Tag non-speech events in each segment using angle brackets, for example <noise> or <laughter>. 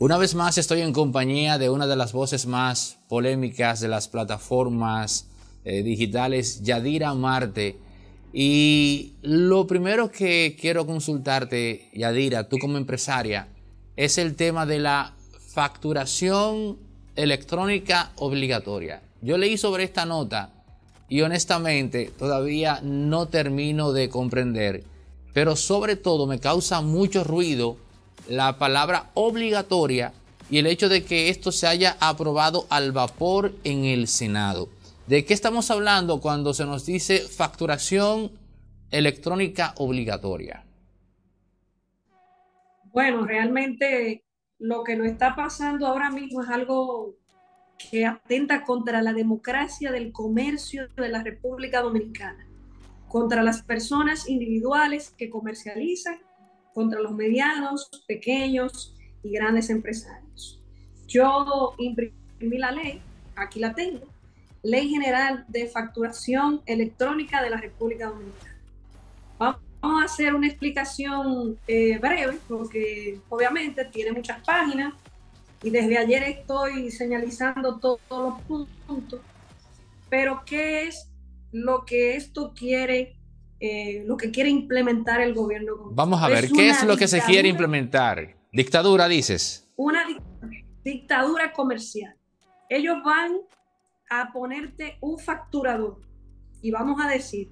Una vez más estoy en compañía de una de las voces más polémicas de las plataformas eh, digitales, Yadira Marte. Y lo primero que quiero consultarte, Yadira, tú como empresaria, es el tema de la facturación electrónica obligatoria. Yo leí sobre esta nota y honestamente todavía no termino de comprender, pero sobre todo me causa mucho ruido la palabra obligatoria y el hecho de que esto se haya aprobado al vapor en el Senado. ¿De qué estamos hablando cuando se nos dice facturación electrónica obligatoria? Bueno, realmente lo que nos está pasando ahora mismo es algo que atenta contra la democracia del comercio de la República Dominicana, contra las personas individuales que comercializan, contra los medianos, pequeños y grandes empresarios. Yo imprimí la ley, aquí la tengo, Ley General de Facturación Electrónica de la República Dominicana. Vamos a hacer una explicación eh, breve, porque obviamente tiene muchas páginas y desde ayer estoy señalizando todos los puntos. Pero, ¿qué es lo que esto quiere, eh, lo que quiere implementar el gobierno? Vamos a ver, ¿qué es lo que se quiere implementar? Dictadura, dices. Una dictadura comercial. Ellos van a ponerte un facturador y vamos a decir,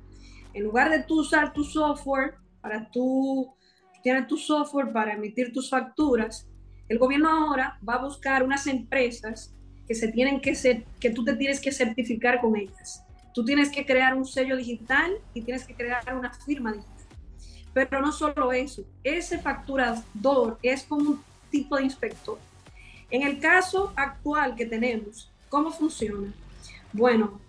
en lugar de tú usar tu software para tú, tienes tu software para emitir tus facturas, el gobierno ahora va a buscar unas empresas que se tienen que ser, que tú te tienes que certificar con ellas. Tú tienes que crear un sello digital y tienes que crear una firma digital. Pero no solo eso, ese facturador es como un tipo de inspector. En el caso actual que tenemos, ¿cómo funciona? Bueno,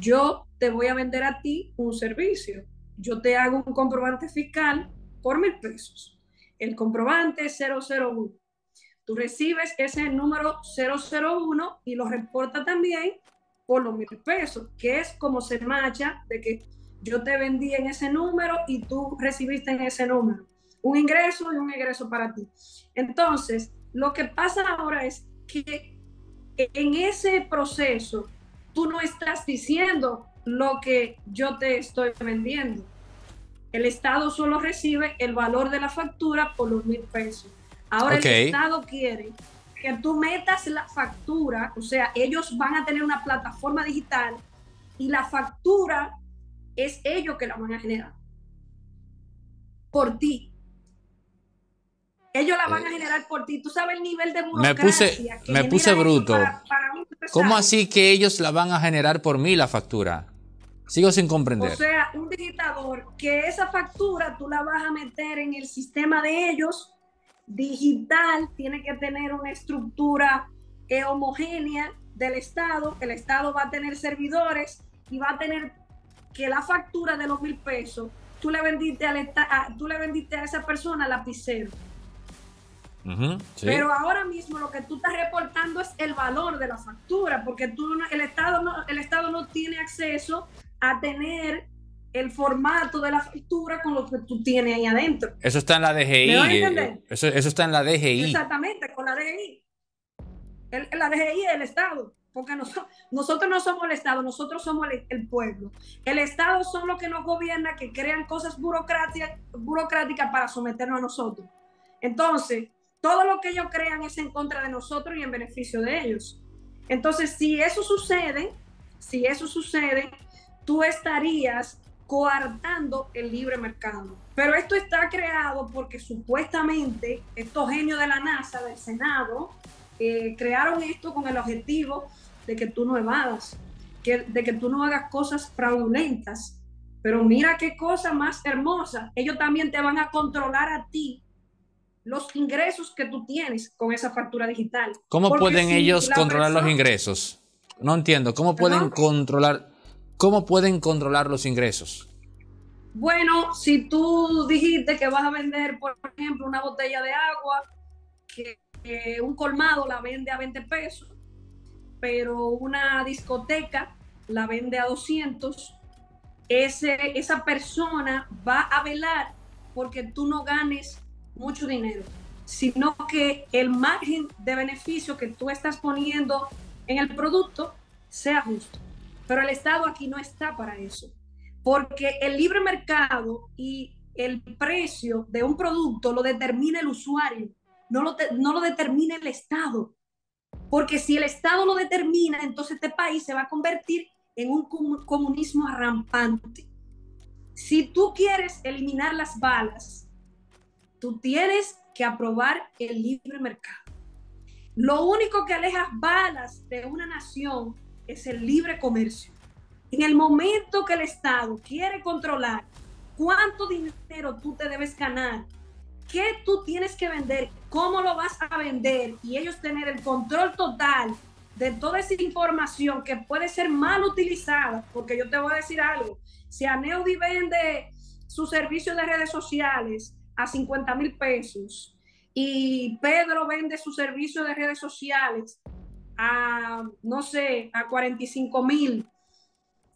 yo te voy a vender a ti un servicio. Yo te hago un comprobante fiscal por mil pesos. El comprobante 001. Tú recibes ese número 001 y lo reporta también por los mil pesos, que es como se marcha de que yo te vendí en ese número y tú recibiste en ese número. Un ingreso y un ingreso para ti. Entonces, lo que pasa ahora es que en ese proceso tú no estás diciendo lo que yo te estoy vendiendo. El Estado solo recibe el valor de la factura por los mil pesos. Ahora el Estado quiere que tú metas la factura, o sea, ellos van a tener una plataforma digital y la factura es ellos que la van a generar por ti. Ellos la van a eh, generar por ti. Tú sabes el nivel de burocracia. Me puse, me puse bruto. ¿Cómo así que ellos la van a generar por mí la factura? Sigo sin comprender. O sea, un digitador que esa factura tú la vas a meter en el sistema de ellos digital, tiene que tener una estructura eh, homogénea del Estado. El Estado va a tener servidores y va a tener que la factura de los mil pesos tú le vendiste, al, tú le vendiste a esa persona lapicero pero ahora mismo lo que tú estás reportando es el valor de la factura, porque tú, el, Estado no, el Estado no tiene acceso a tener el formato de la factura con lo que tú tienes ahí adentro. Eso está en la DGI. Eh, eso, eso, está en la DGI. Exactamente, con la DGI. la DGI es el Estado, porque nosotros, nosotros no somos el Estado, nosotros somos el, el, pueblo. El Estado son los que nos gobierna, que crean cosas burocráticas, burocráticas para someternos a nosotros. Entonces, todo lo que ellos crean es en contra de nosotros y en beneficio de ellos. Entonces, si eso sucede, si eso sucede, tú estarías coartando el libre mercado. Pero esto está creado porque supuestamente estos genios de la NASA, del Senado, eh, crearon esto con el objetivo de que tú no evadas, que, de que tú no hagas cosas fraudulentas. Pero mira qué cosa más hermosa. Ellos también te van a controlar a ti los ingresos que tú tienes con esa factura digital. ¿Cómo pueden ellos controlar los ingresos? No entiendo. ¿Cómo pueden controlar? ¿Cómo pueden controlar los ingresos? Bueno, si tú dijiste que vas a vender, por ejemplo, una botella de agua, que, un colmado la vende a 20 pesos, pero una discoteca la vende a 200, ese, esa persona va a velar porque tú no ganes mucho dinero. sino que el margen de beneficio que tú estás poniendo en el producto sea justo. Pero el Estado aquí no está para eso, porque el libre mercado y el precio de un producto lo determina el usuario, no lo, no lo determina el Estado. Porque si el Estado lo determina, entonces este país se va a convertir en un comunismo rampante. Si tú quieres eliminar las balas, tú tienes que aprobar el libre mercado. Lo único que aleja balas de una nación es el libre comercio. En el momento que el Estado quiere controlar cuánto dinero tú te debes ganar, qué tú tienes que vender, cómo lo vas a vender y ellos tener el control total de toda esa información que puede ser mal utilizada, porque yo te voy a decir algo, si Aneudi vende su servicio de redes sociales a 50 mil pesos y Pedro vende su servicio de redes sociales a, no sé, a 45 mil.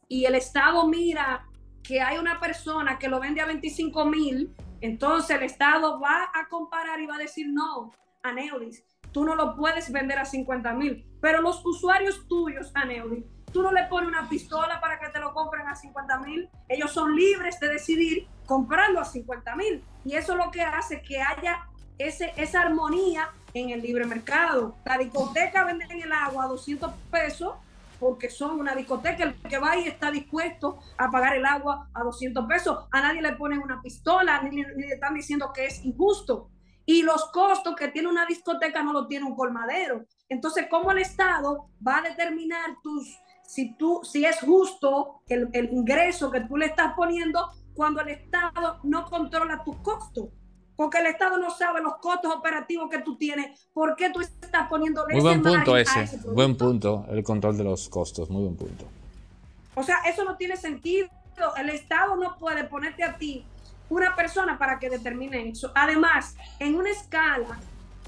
Y el Estado mira que hay una persona que lo vende a 25 mil, entonces el Estado va a comparar y va a decir, no, Aneudis, tú no lo puedes vender a 50 mil, pero los usuarios tuyos, Aneudis, tú no le pones una pistola para que te lo compren a 50 mil, ellos son libres de decidir comprarlo a 50 mil. Y eso es lo que hace que haya ese, esa armonía en el libre mercado. La discoteca vende en el agua a 200 pesos porque son una discoteca, el que va y está dispuesto a pagar el agua a 200 pesos, a nadie le ponen una pistola, ni, le están diciendo que es injusto. Y los costos que tiene una discoteca no lo tiene un colmadero. Entonces, ¿cómo el Estado va a determinar tus, si, tú, si es justo el, el ingreso que tú le estás poniendo cuando el Estado no controla tus costos? Porque el Estado no sabe los costos operativos que tú tienes. ¿Por qué tú estás poniendo Muy buen punto ese, buen punto, el control de los costos, muy buen punto. O sea, eso no tiene sentido. El Estado no puede ponerte a ti una persona para que determine eso. Además, en una escala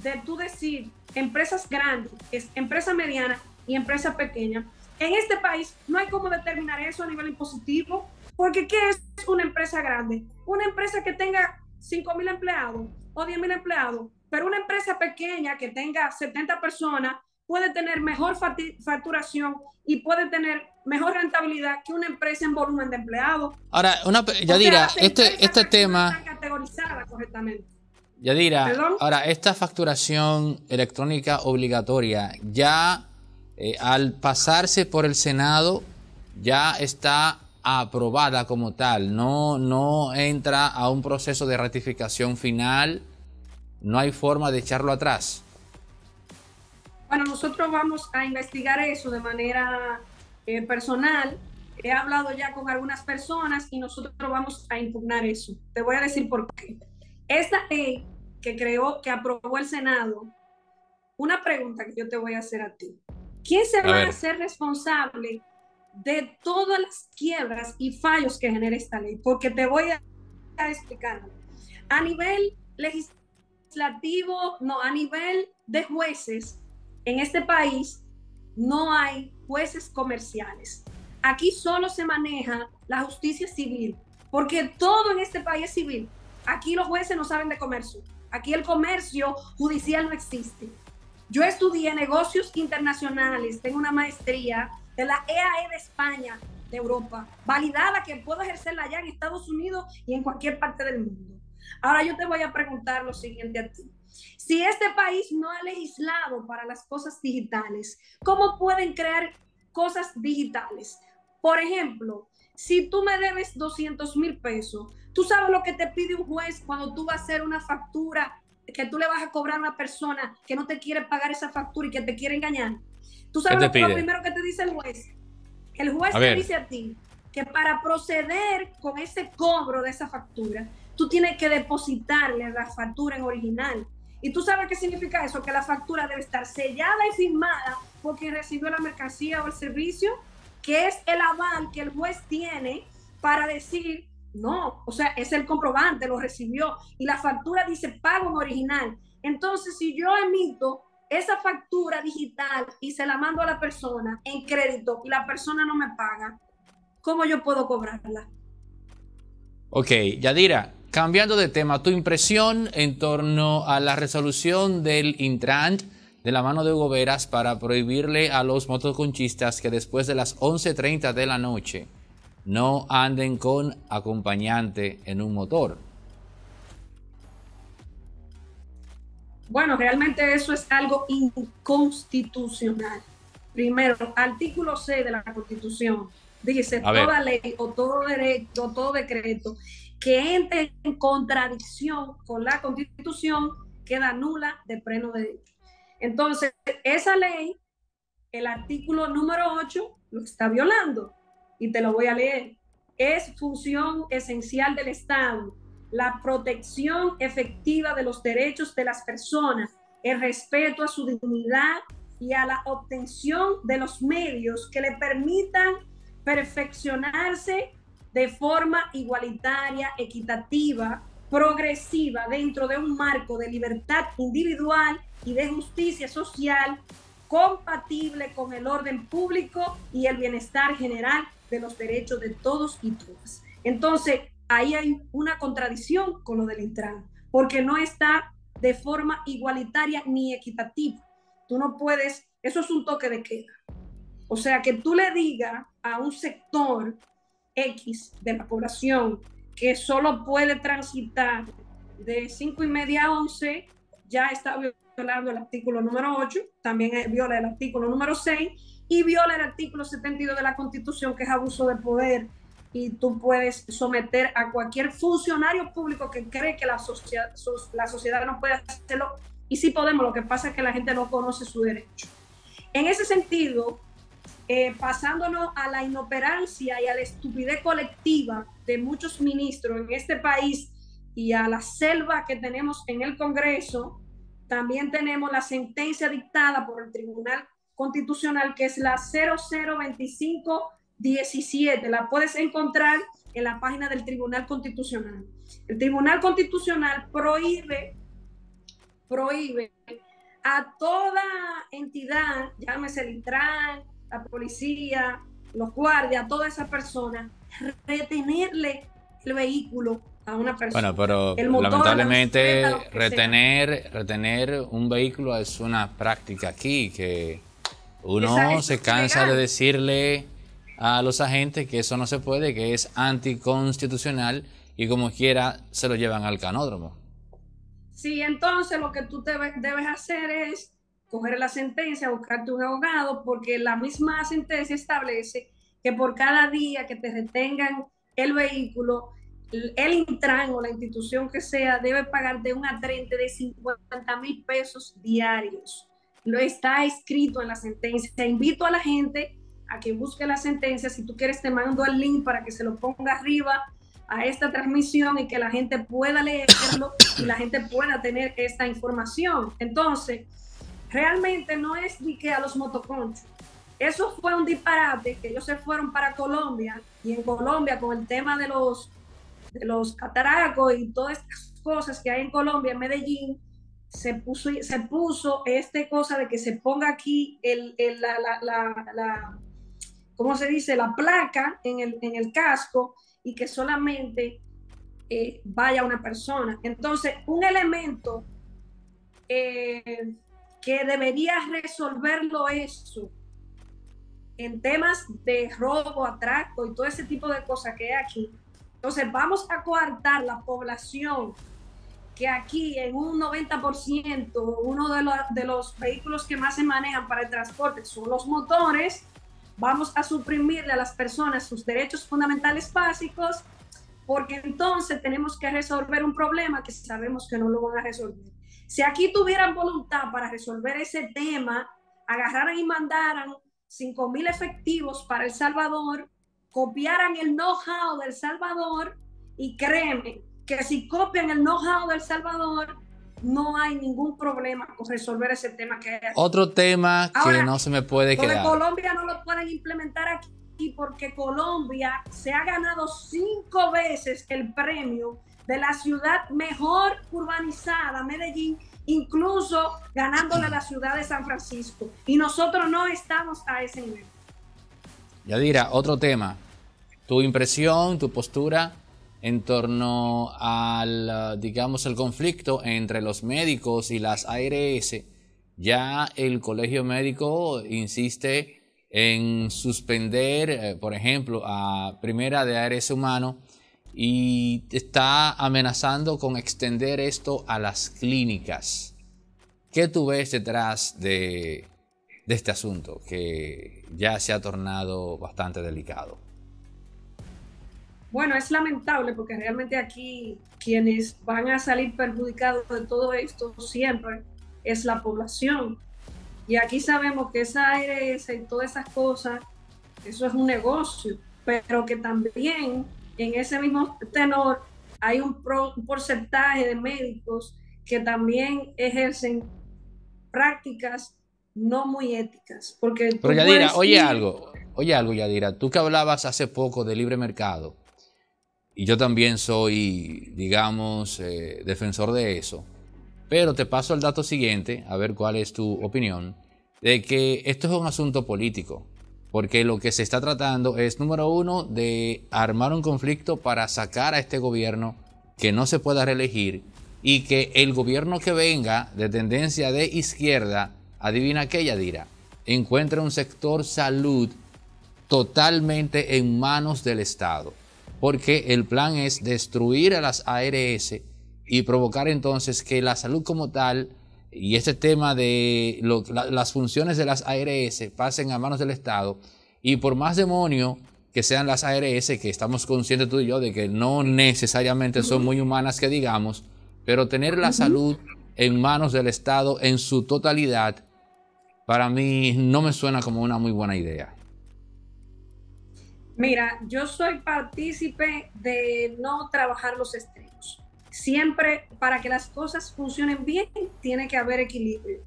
de tú decir empresas grandes, empresa mediana y empresa pequeña, en este país no hay cómo determinar eso a nivel impositivo, porque ¿qué es una empresa grande? Una empresa que tenga 5 mil empleados o 10 mil empleados, pero una empresa pequeña que tenga 70 personas puede tener mejor facturación y puede tener mejor rentabilidad que una empresa en volumen de empleados. Ahora, una, Yadira, este, este tema... Yadira, ahora, esta facturación electrónica obligatoria ya eh, al pasarse por el Senado ya está aprobada como tal, no, no entra a un proceso de ratificación final, no hay forma de echarlo atrás. Bueno, nosotros vamos a investigar eso de manera eh, personal. He hablado ya con algunas personas y nosotros vamos a impugnar eso. Te voy a decir por qué. Esta ley que creó, que aprobó el Senado, una pregunta que yo te voy a hacer a ti. ¿Quién se va a hacer responsable de todas las quiebras y fallos que genera esta ley, porque te voy a, explicar. A nivel legislativo, no, a nivel de jueces, en este país no hay jueces comerciales. Aquí solo se maneja la justicia civil, porque todo en este país es civil. Aquí los jueces no saben de comercio. Aquí el comercio judicial no existe. Yo estudié negocios internacionales, tengo una maestría de la EAE e de España, de Europa, validada que puedo ejercerla allá en Estados Unidos y en cualquier parte del mundo. Ahora yo te voy a preguntar lo siguiente a ti. Si este país no ha legislado para las cosas digitales, ¿cómo pueden crear cosas digitales? Por ejemplo, si tú me debes 200 mil pesos, tú sabes lo que te pide un juez cuando tú vas a hacer una factura que tú le vas a cobrar a una persona que no te quiere pagar esa factura y que te quiere engañar. ¿Tú sabes lo, primero que te dice el juez? El juez te dice a ti que para proceder con ese cobro de esa factura, tú tienes que depositarle la factura en original. ¿Y tú sabes qué significa eso? Que la factura debe estar sellada y firmada por quien recibió la mercancía o el servicio, que es el aval que el juez tiene para decir, no, o sea, es el comprobante, lo recibió y la factura dice pago en original. Entonces, si yo emito esa factura digital y se la mando a la persona en crédito y la persona no me paga, ¿cómo yo puedo cobrarla? Ok, Yadira, cambiando de tema, tu impresión en torno a la resolución del Intran de la mano de Hugo Veras para prohibirle a los motoconchistas que después de las 11.30 de la noche no anden con acompañante en un motor. Bueno, realmente eso es algo inconstitucional. Primero, artículo 6 de la Constitución dice, toda ley o todo derecho o todo decreto que entre en contradicción con la Constitución queda nula de pleno derecho. Entonces, esa ley, el artículo número 8, lo está violando. Y te lo voy a leer. Es función esencial del Estado la protección efectiva de los derechos de las personas, el respeto a su dignidad y a la obtención de los medios que le permitan perfeccionarse de forma igualitaria, equitativa, progresiva dentro de un marco de libertad individual y de justicia social compatible con el orden público y el bienestar general de los derechos de todos y todas. Entonces, ahí hay una contradicción con lo del Intran, porque no está de forma igualitaria ni equitativa. Tú no puedes, eso es un toque de queda. O sea, que tú le digas a un sector X de la población que solo puede transitar de 5 y media a 11, ya está violando el artículo número 8, también viola el artículo número 6 y viola el artículo 72 de la Constitución, que es abuso de poder. Y tú puedes someter a cualquier funcionario público que cree que la sociedad, la sociedad no puede hacerlo. Y sí podemos, lo que pasa es que la gente no conoce su derecho. En ese sentido, eh, pasándonos a la inoperancia y a la estupidez colectiva de muchos ministros en este país y a la selva que tenemos en el Congreso, también tenemos la sentencia dictada por el Tribunal Constitucional, que es la 002517. La puedes encontrar en la página del Tribunal Constitucional. El Tribunal Constitucional prohíbe, prohíbe a toda entidad, llámese el Intran, la policía, los guardias, toda esa persona, retenerle el vehículo a una persona. Bueno, pero lamentablemente retener, retener un vehículo es una práctica aquí que uno se cansa de decirle a los agentes que eso no se puede, que es anticonstitucional y como quiera se lo llevan al canódromo. Sí, entonces lo que tú debes hacer es coger la sentencia, buscarte un abogado, porque la misma sentencia establece que por cada día que te retengan el vehículo, el Intran o la institución que sea debe pagarte un atrente de 50 mil pesos diarios. Lo está escrito en la sentencia. Invito a la gente a que busque la sentencia. Si tú quieres, te mando el link para que se lo ponga arriba a esta transmisión y que la gente pueda leerlo y la gente pueda tener esta información. Entonces, realmente no es ni que a los motoconchos. Eso fue un disparate que ellos se fueron para Colombia y en Colombia con el tema de los, de los cataracos y todas estas cosas que hay en Colombia, en Medellín, se puso, se puso este cosa de que se ponga aquí el, la, la, ¿cómo se dice? La placa en el, en el casco y que solamente eh, vaya una persona. Entonces, un elemento eh, que debería resolverlo eso en temas de robo, atraco y todo ese tipo de cosas que hay aquí. Entonces vamos a coartar la población que aquí en un 90% uno de, los, de los vehículos que más se manejan para el transporte son los motores. Vamos a suprimirle a las personas sus derechos fundamentales básicos porque entonces tenemos que resolver un problema que sabemos que no lo van a resolver. Si aquí tuvieran voluntad para resolver ese tema, agarraran y mandaran 5 mil efectivos para El Salvador, copiaran el know-how del Salvador y créeme que si copian el know-how del Salvador, no hay ningún problema con resolver ese tema que hay. Otro tema que no se me puede quedar. Colombia no lo pueden implementar aquí porque Colombia se ha ganado cinco veces el premio de la ciudad mejor urbanizada, Medellín, incluso ganándole a la ciudad de San Francisco. Y nosotros no estamos a ese nivel. Yadira, otro tema. Tu impresión, tu postura en torno al, digamos, el conflicto entre los médicos y las ARS, ya el colegio médico insiste en suspender, eh, por ejemplo, a primera de ARS humano y está amenazando con extender esto a las clínicas. ¿Qué tú ves detrás de, de este asunto que ya se ha tornado bastante delicado? Bueno, es lamentable porque realmente aquí quienes van a salir perjudicados de todo esto siempre es la población. Y aquí sabemos que esa ARS y todas esas cosas, eso es un negocio, pero que también en ese mismo tenor hay un, porcentaje de médicos que también ejercen prácticas no muy éticas. Porque pero Yadira, oye algo, oye algo Yadira, tú que hablabas hace poco de libre mercado, y yo también soy, digamos, eh, defensor de eso. Pero te paso el dato siguiente, a ver cuál es tu opinión, de que esto es un asunto político. Porque lo que se está tratando es, número uno, de armar un conflicto para sacar a este gobierno que no se pueda reelegir y que el gobierno que venga de tendencia de izquierda, adivina qué, Yadira, encuentre un sector salud totalmente en manos del Estado porque el plan es destruir a las ARS y provocar entonces que la salud como tal y este tema de las funciones de las ARS pasen a manos del Estado y por más demonio que sean las ARS, que estamos conscientes tú y yo de que no necesariamente son muy humanas que digamos, pero tener la salud en manos del Estado en su totalidad, para mí no me suena como una muy buena idea. Mira, yo soy partícipe de no trabajar los extremos. Siempre para que las cosas funcionen bien, tiene que haber equilibrio.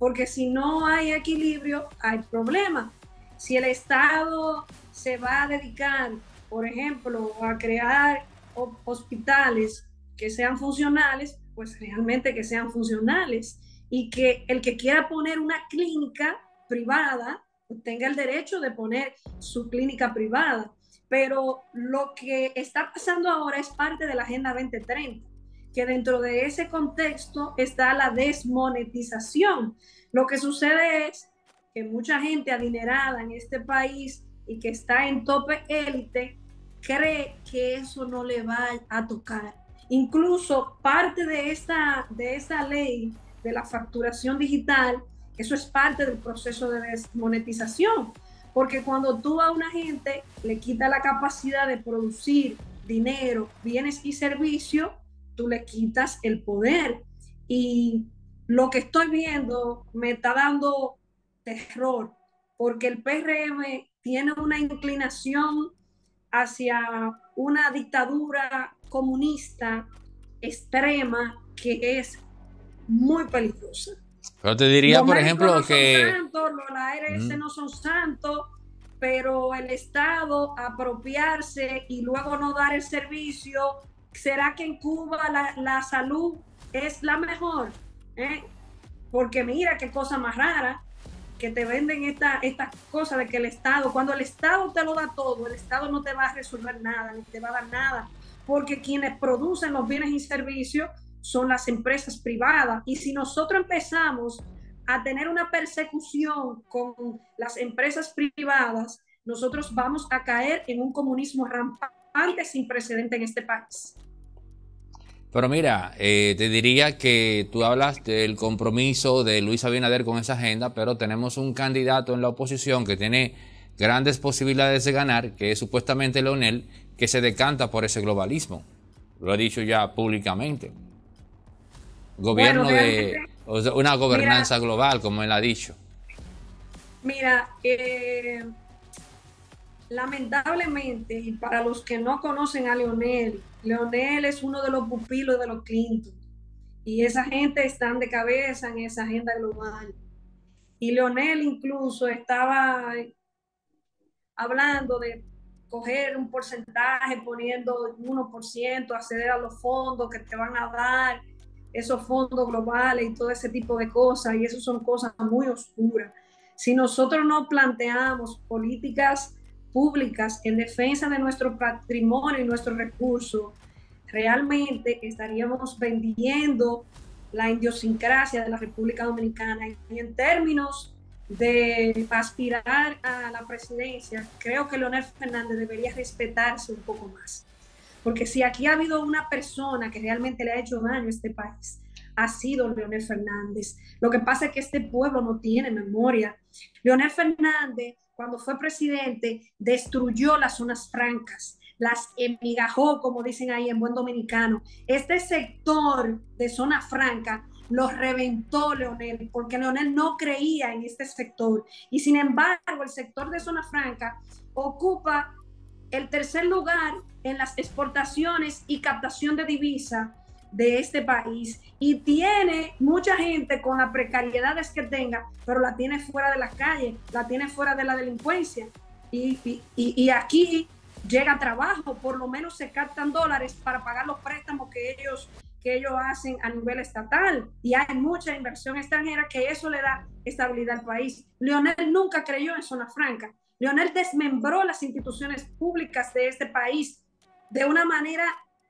Porque si no hay equilibrio, hay problema. Si el Estado se va a dedicar, por ejemplo, a crear hospitales que sean funcionales, pues realmente que sean funcionales. Y que el que quiera poner una clínica privada tenga el derecho de poner su clínica privada. Pero lo que está pasando ahora es parte de la Agenda 2030, que dentro de ese contexto está la desmonetización. Lo que sucede es que mucha gente adinerada en este país y que está en tope élite cree que eso no le va a tocar. Incluso parte de esta, de esta ley de la facturación digital eso es parte del proceso de desmonetización, porque cuando tú a una gente le quitas la capacidad de producir dinero, bienes y servicios, tú le quitas el poder. Y lo que estoy viendo me está dando terror, porque el PRM tiene una inclinación hacia una dictadura comunista extrema que es muy peligrosa. Pero te diría, por ejemplo, que... Santos, los ARS no son santos, pero el Estado apropiarse y luego no dar el servicio, ¿será que en Cuba la, salud es la mejor? ¿Eh? Porque mira qué cosa más rara, que te venden estas esta cosas de que el Estado, cuando el Estado te lo da todo, el Estado no te va a resolver nada, ni te va a dar nada, porque quienes producen los bienes y servicios son las empresas privadas. Y si nosotros empezamos a tener una persecución con las empresas privadas, nosotros vamos a caer en un comunismo rampante sin precedente en este país. Pero mira, eh, te diría que tú hablas del compromiso de Luis Abinader con esa agenda, pero tenemos un candidato en la oposición que tiene grandes posibilidades de ganar, que es supuestamente Leonel, que se decanta por ese globalismo. Lo ha dicho ya públicamente gobierno de una gobernanza global, como él ha dicho. Mira, eh, lamentablemente, y para los que no conocen a Leonel, Leonel es uno de los pupilos de los Clinton. Y esa gente están de cabeza en esa agenda global. Y Leonel incluso estaba hablando de coger un porcentaje, poniendo 1%, acceder a los fondos que te van a dar esos fondos globales y todo ese tipo de cosas, y eso son cosas muy oscuras. Si nosotros no planteamos políticas públicas en defensa de nuestro patrimonio y nuestros recursos, realmente estaríamos vendiendo la idiosincrasia de la República Dominicana. Y en términos de aspirar a la presidencia, creo que Leonel Fernández debería respetarse un poco más. Porque si aquí ha habido una persona que realmente le ha hecho daño a este país, ha sido Leonel Fernández. Lo que pasa es que este pueblo no tiene memoria. Leonel Fernández, cuando fue presidente, destruyó las zonas francas, las emigajó, como dicen ahí en buen dominicano. Este sector de zona franca lo reventó Leonel, porque Leonel no creía en este sector. Y sin embargo, el sector de zona franca ocupa el tercer lugar en las exportaciones y captación de divisa de este país y tiene mucha gente con las precariedades que tenga, pero la tiene fuera de la calle, la tiene fuera de la delincuencia. Y, y, y aquí llega trabajo, por lo menos se captan dólares para pagar los préstamos que ellos, que ellos hacen a nivel estatal. Y hay mucha inversión extranjera que eso le da estabilidad al país. Leonel nunca creyó en zona franca. Leonel desmembró las instituciones públicas de este país de una manera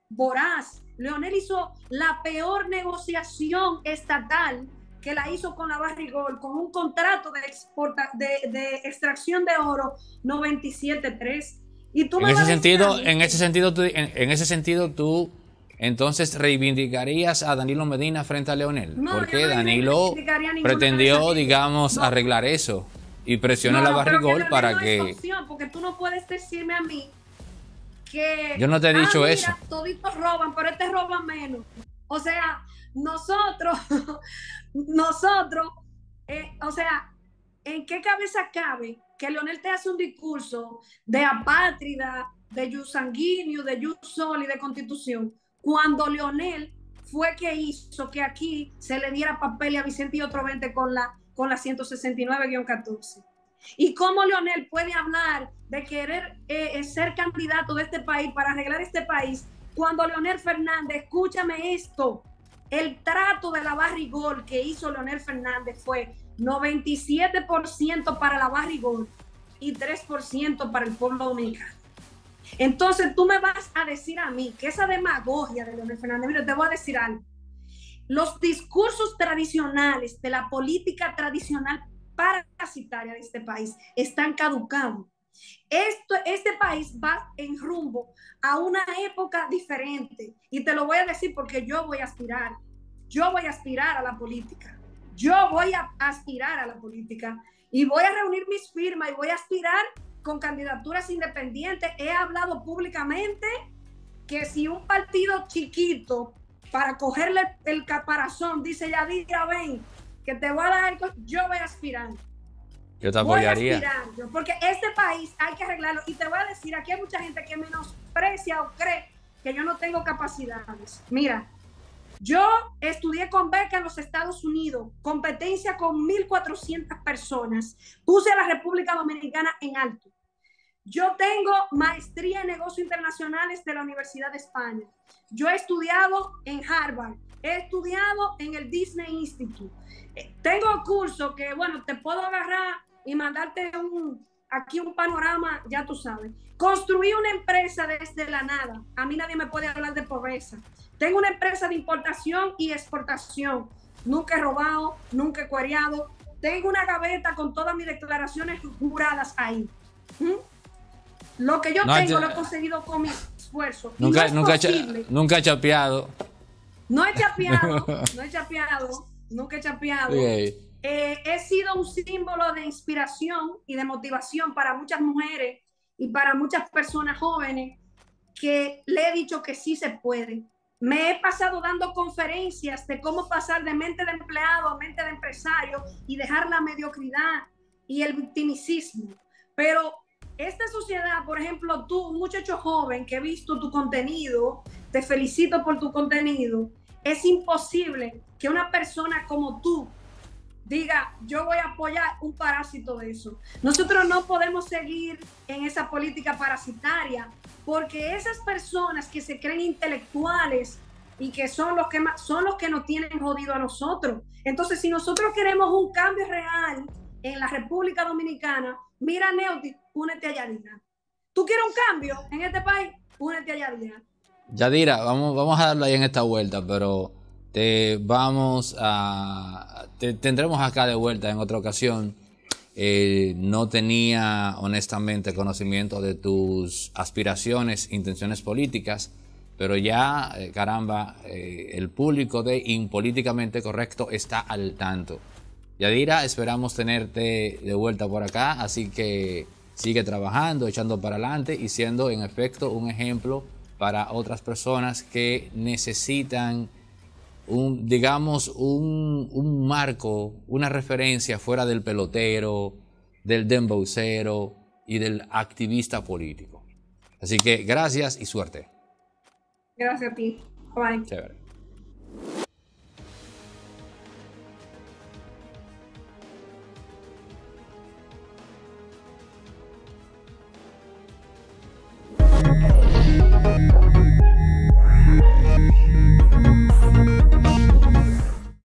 voraz. Leonel hizo la peor negociación estatal que la hizo con la Barrigol, con un contrato de, exporta, de, de extracción de oro 97.3. Y tú en, ese sentido, en ese sentido, tú, en, ese sentido, tú entonces reivindicarías a Danilo Medina frente a Leonel. porque Danilo pretendió, digamos, arreglar eso y presionó a la Barrigol para que... porque tú no puedes decirme a mí que... Yo no te he dicho ah, eso. Toditos roban, pero este roba menos. O sea, nosotros, <laughs> nosotros, eh, o sea, ¿en qué cabeza cabe que Leonel te hace un discurso de apátrida, de yu sanguíneo, de yu sol y de constitución, cuando Leonel fue que hizo que aquí se le diera papel a Vicente y otro 20 con la, con la 169-14? ¿Y cómo Leonel puede hablar de querer eh, ser candidato de este país para arreglar este país cuando Leonel Fernández, escúchame esto, el trato de la barrigol que hizo Leonel Fernández fue 97% para la barrigol y 3% para el pueblo dominicano. Entonces tú me vas a decir a mí que esa demagogia de Leonel Fernández, mira, te voy a decir algo. Los discursos tradicionales de la política tradicional parasitaria de este país están caducados. Esto, este país va en rumbo a una época diferente. Y te lo voy a decir porque yo voy a aspirar. Yo voy a aspirar a la política. Yo voy a aspirar a la política. Y voy a reunir mis firmas y voy a aspirar con candidaturas independientes. He hablado públicamente que si un partido chiquito para cogerle el caparazón dice Yadira, ven, que te voy a dar, yo voy a aspirar. Yo te apoyaría. porque este país hay que arreglarlo. Y te voy a decir, aquí hay mucha gente que menosprecia o cree que yo no tengo capacidades. Mira, yo estudié con beca en los Estados Unidos, competencia con 1.400 personas. Puse a la República Dominicana en alto. Yo tengo maestría en negocios internacionales de la Universidad de España. Yo he estudiado en Harvard, he estudiado en el Disney Institute. Tengo curso que, bueno, te puedo agarrar y mandarte un, aquí un panorama, ya tú sabes. Construí una empresa desde la nada. A mí nadie me puede hablar de pobreza. Tengo una empresa de importación y exportación. Nunca he robado, nunca he cuareado. Tengo una gaveta con todas mis declaraciones juradas ahí. ¿Mm? Lo que yo tengo lo he conseguido con mi esfuerzo. Nunca, nunca, nunca he chapeado. No he chapeado, <laughs> no he chapeado nunca he chapeado. Eh, he sido un símbolo de inspiración y de motivación para muchas mujeres y para muchas personas jóvenes que le he dicho que sí se puede. Me he pasado dando conferencias de cómo pasar de mente de empleado a mente de empresario y dejar la mediocridad y el victimicismo. Pero esta sociedad, por ejemplo, tú, un muchacho joven que he visto tu contenido, te felicito por tu contenido, es imposible que una persona como tú diga, yo voy a apoyar un parásito de eso. Nosotros no podemos seguir en esa política parasitaria porque esas personas que se creen intelectuales y que son los que son los que nos tienen jodido a nosotros. Entonces, si nosotros queremos un cambio real en la República Dominicana, mira Neuti, únete a Yadira. tú quieres un cambio en este país, únete a Yadira. Yadira, vamos, vamos a darlo ahí en esta vuelta, pero te vamos a. Te tendremos acá de vuelta en otra ocasión. Eh, no tenía honestamente conocimiento de tus aspiraciones, intenciones políticas, pero ya, eh, caramba, eh, el público de Impolíticamente Correcto está al tanto. Yadira, esperamos tenerte de vuelta por acá, así que sigue trabajando, echando para adelante y siendo en efecto un ejemplo para otras personas que necesitan un, digamos, un, un marco, una referencia fuera del pelotero, del dembocero y del activista político. Así que gracias y suerte. Gracias a ti. Bye. Chévere.